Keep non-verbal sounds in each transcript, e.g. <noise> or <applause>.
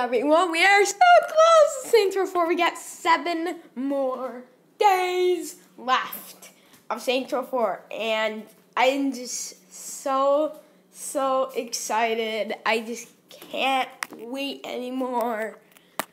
everyone. We are so close to Saints Row 4. We got seven more days left of Saints Row 4. And I'm just so, so excited. I just can't wait anymore.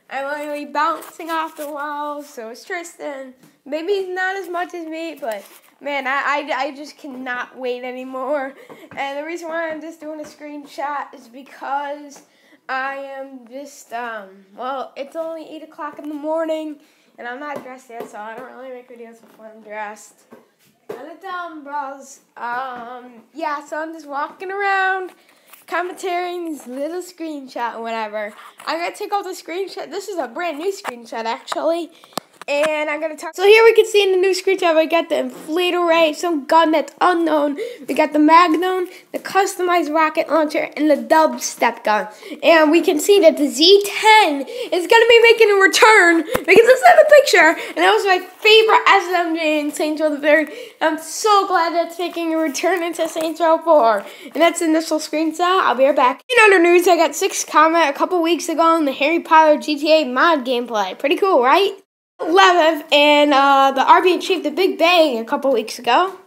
I'm literally bouncing off the walls. So is Tristan. Maybe not as much as me, but man, I, I, I just cannot wait anymore. And the reason why I'm just doing a screenshot is because I am just, um, well, it's only 8 o'clock in the morning, and I'm not dressed yet, so I don't really make videos before I'm dressed. Kind of dumb, bros. Um, yeah, so I'm just walking around, commentating this little screenshot whatever. I'm going to take all the screenshot. This is a brand new screenshot, actually. And I'm gonna talk. So here we can see in the new screenshot, we got the inflator ray, some gun that's unknown. We got the Magnum, the customized rocket launcher, and the dubstep gun. And we can see that the Z10 is gonna be making a return because it's in the picture. And that was my favorite SMG in Saints Row the Third. I'm so glad that's making a return into Saints Row 4. And that's the initial screenshot. I'll be right back. In other news, I got six comment a couple weeks ago on the Harry Potter GTA mod gameplay. Pretty cool, right? 11th and uh, the Arby achieved the Big Bang a couple weeks ago.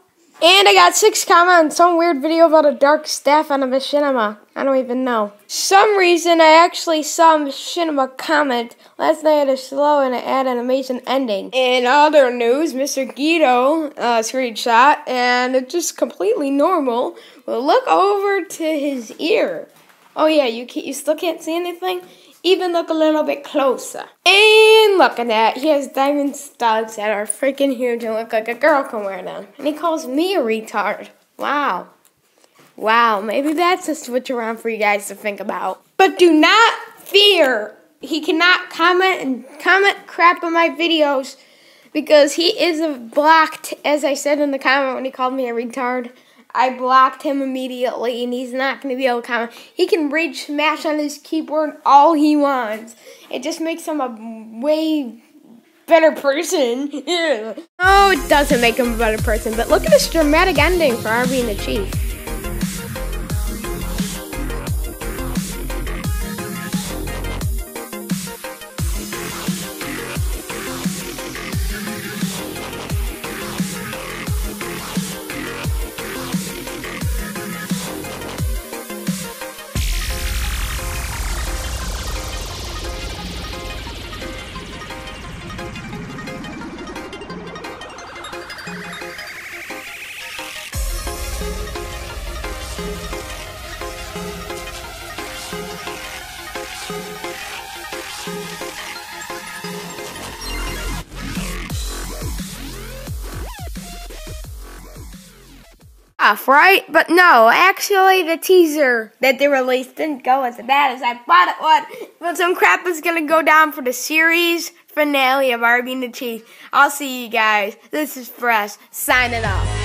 And I got six comment on some weird video about a dark staff on a machinima. I don't even know. Some reason I actually saw machinima comment last night at a slow and it had an amazing ending. In other news, Mr. Guido uh, screenshot and it's just completely normal. Well, look over to his ear. Oh yeah, you can't. you still can't see anything even look a little bit closer. And look at. He has diamond studs that are freaking huge and look like a girl can wear them. And he calls me a retard. Wow. Wow, maybe that's a switch around for you guys to think about. But do not fear. He cannot comment and comment crap on my videos because he is blocked, as I said in the comment when he called me a retard. I blocked him immediately, and he's not going to be able to comment. He can rage smash on his keyboard all he wants. It just makes him a way better person. <laughs> Oh, it doesn't make him a better person, but look at this dramatic ending for Arby and the Chief. Off, right? But no, actually, the teaser that they released didn't go as bad as I thought it would. But some crap is gonna go down for the series finale of Arby and the Chief. I'll see you guys. This is Fresh signing off.